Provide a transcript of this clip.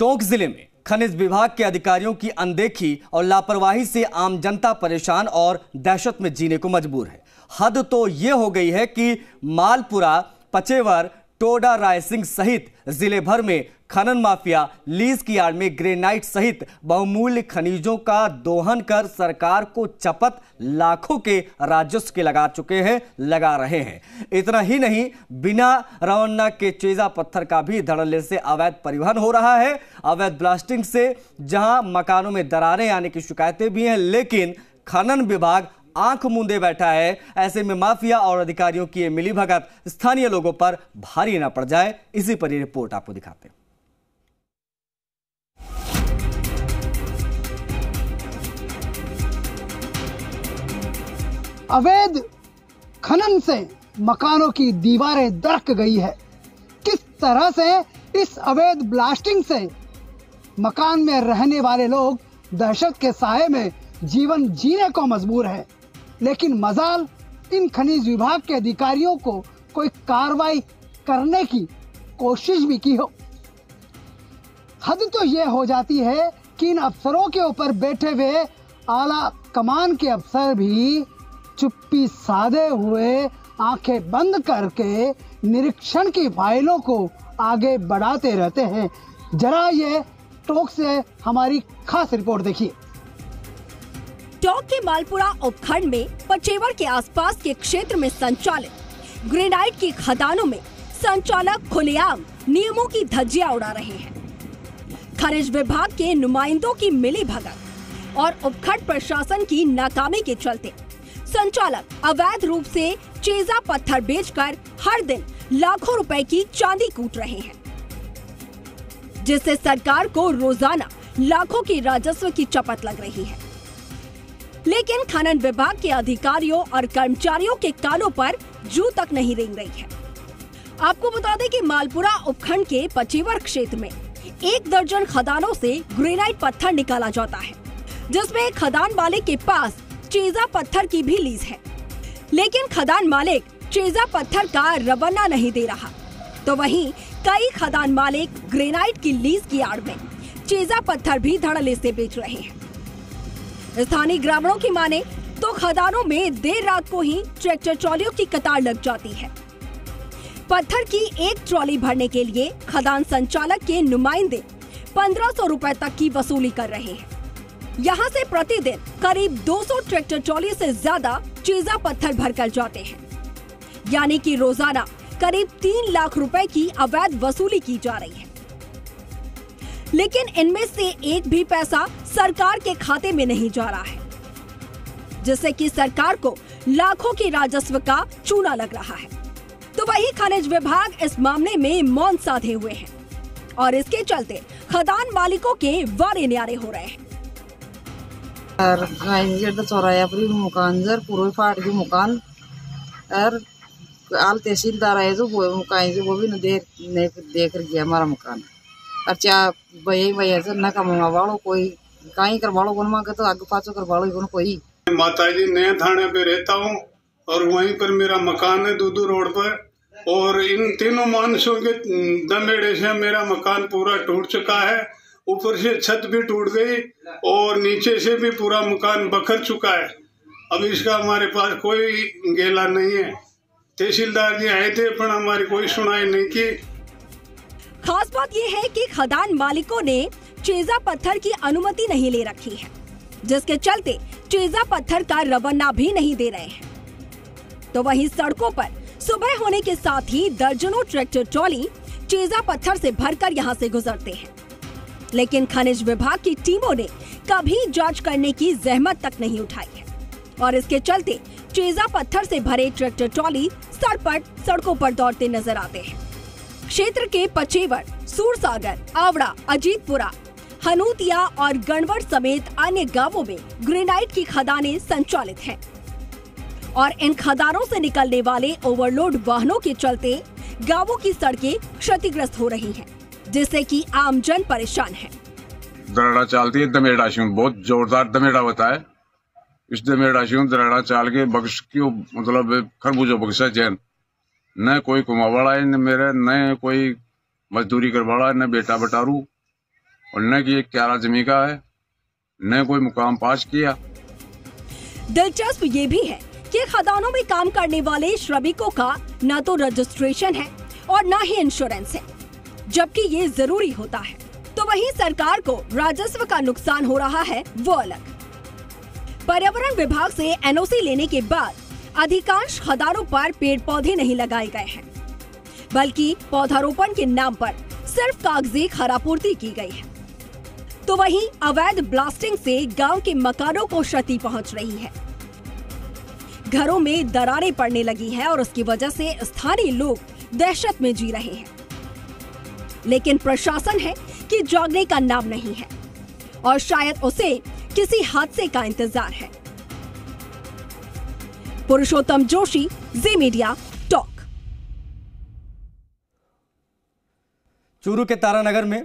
टोंक ज़िले में खनिज विभाग के अधिकारियों की अनदेखी और लापरवाही से आम जनता परेशान और दहशत में जीने को मजबूर है। हद तो ये हो गई है कि मालपुरा, पचेवर टोडा रायसिंह सहित ज़िले भर में खनन माफिया, लीज की आड़ में ग्रेनाइट सहित बहुमूल्य खनिजों का दोहन कर सरकार को चपत लाखों के राजस्व के लगा चुके हैं, लगा रहे हैं। इतना ही नहीं, बिना रवन्ना के चेजा पत्थर का भी धड़ल्ले से अवैध परिवहन हो रहा है। अवैध ब्लास्टिंग से जहाँ मकानों में दरारें आने की शिकायतें भी हैं, लेकिन खनन विभाग आँख मूंदे बैठा है। ऐसे में माफिया और अधिकारियों की मिली भगत स्थानीय लोगों पर भारी ना पड़ जाए। इसी पर रिपोर्ट आपको दिखाते हैं। अवैध खनन से मकानों की दीवारें दरक गई है। किस तरह से इस अवैध ब्लास्टिंग से मकान में रहने वाले लोग दहशत के साए में जीवन जीने को मजबूर है? लेकिन मजाल, इन खनिज विभाग के अधिकारियों को कोई कार्रवाई करने की कोशिश भी की हो। हद तो यह हो जाती है कि इन अफसरों के ऊपर बैठे हुए आला कमान के अफसर भी चुप्पी साधे हुए आँखें बंद करके निरीक्षण की फाइलों को आगे बढ़ाते रहते हैं। जरा ये टोक से हमारी खास रिपोर्ट देखिए। टोंक के मालपुरा उपखंड में पचेवर के आसपास के क्षेत्र में संचालित ग्रेनाइट की खदानों में संचालक खुलेआम नियमों की धज्जियाँ उड़ा रहे हैं। खनिज विभाग के नुमाइंदों की मिली भगत और उपखंड प्रशासन की नाकामी के चलते संचालक अवैध रूप से चेजा पत्थर बेचकर हर दिन लाखों रुपए की चांदी कूट रहे हैं, जिससे सरकार को रोज़ाना लाखों की राजस्व की चपत लग रही है। लेकिन खनन विभाग के अधिकारियों और कर्मचारियों के कानों पर जू तक नहीं रेंग रही है। आपको बता दें कि मालपुरा उपखंड के पचीवर क्षेत्र में एक दर्जन खदानों से ग्रेनाइट पत्थर निकाला जाता है, जिसमें खदान मालिक के पास चेजा पत्थर की भी लीज है। लेकिन खदान मालिक चेजा पत्थर का रवन्ना नहीं दे रहा। तो वहीं कई खदान मालिक ग्रेनाइट की लीज की आड़ में चेजा पत्थर भी धड़ल्ले से बेच रहे हैं। स्थानीय ग्रामीणों की माने तो खदानों में देर रात को ही ट्रैक्टर ट्रॉलियों की कतार लग जाती है। पत्थर की एक ट्रॉली भरने के लिए खदान संचालक के नुमाइंदे पंद्रह सौ रूपए तक की वसूली कर रहे हैं। यहाँ से प्रतिदिन करीब 200 ट्रैक्टर ट्रॉली से ज़्यादा चीजा पत्थर भरकर जाते हैं। यानी कि रोज़ाना करीब तीन लाख रुपए की अवैध वसूली की जा रही है। लेकिन इनमें से एक भी पैसा सरकार के खाते में नहीं जा रहा है, जिससे कि सरकार को लाखों के राजस्व का चूना लग रहा है। तो वही खनिज विभाग इस मामले में मौन साधे हुए हैं और इसके चलते खदान मालिकों के वारे न्यारे हो रहे हैं। और आल तहसीलदार है जो वो मकान जो वो भी न देख देख रही है हमारा मकान। और चा भैया भैया से न कमा वालो कोई कहीं कर वालो कौन मांगे तो आगे पाछो कर वालो कौन कोई माता जी नए थाने पे रहता हूँ और वहीं पर मेरा मकान है दूदू रोड पर और इन तीनों मानसों के दमेड़े से मेरा मकान पूरा टूट चुका है ऊपर से छत भी टूट गई और नीचे से भी पूरा मकान बखर चुका है अब इसका हमारे पास कोई गेला नहीं है तहसीलदार जी आए थे पर हमारी कोई सुनाई नहीं की खास बात यह है कि खदान मालिकों ने चेजा पत्थर की अनुमति नहीं ले रखी है, जिसके चलते चेजा पत्थर का रवन्ना भी नहीं दे रहे हैं। तो वहीं सड़कों पर सुबह होने के साथ ही दर्जनों ट्रैक्टर ट्रॉली चेजा पत्थर से भरकर यहाँ से गुजरते हैं। लेकिन खनिज विभाग की टीमों ने कभी जाँच करने की जहमत तक नहीं उठाई है और इसके चलते चेजा पत्थर से भरे ट्रैक्टर ट्रॉली सड़पट सड़कों पर दौड़ते नज़र आते हैं। क्षेत्र के पचेवर, सूरसागर आवड़ा अजीतपुरा हनूतिया और गणवट समेत अन्य गाँवों में ग्रेनाइट की खदानें संचालित हैं। और इन खदानों से निकलने वाले ओवरलोड वाहनों के चलते गाँवों की सड़कें क्षतिग्रस्त हो रही हैं, जिससे कि आम जन परेशान है। दराड़ा चालती है दमेड़ा बहुत जोरदार दमेड़ा होता है। इस दमेड़ा दराड़ा चाल के बख्श क्यों मतलब खरबूजो बख्शा जैन। न कोई कुमावाड़ा है न मेरे न कोई मजदूरी करवाड़ा है न बेटा बटारू। और न कि एक क्यारा जमी का है। न कोई मुकाम पास किया। दिलचस्प ये भी है कि खदानों में काम करने वाले श्रमिकों का न तो रजिस्ट्रेशन है और न ही इंश्योरेंस है। जबकि ये ज़रूरी होता है तो वहीं सरकार को राजस्व का नुकसान हो रहा है, वो अलग। पर्यावरण विभाग से एनओसी लेने के बाद अधिकांश खदानों पर पेड़ पौधे नहीं लगाए गए हैं, बल्कि पौधारोपण के नाम पर सिर्फ़ कागज़ी खरापूर्ति की गई है। तो वहीं अवैध ब्लास्टिंग से गाँव के मकानों को क्षति पहुँच रही है। घरों में दरारें पड़ने लगी है और उसकी वजह से स्थानीय लोग दहशत में जी रहे हैं। लेकिन प्रशासन है कि जागने का नाम नहीं है और शायद उसे किसी हादसे का इंतज़ार है। Purushottam Joshi, Zee media, talk. Churu के तारानगर में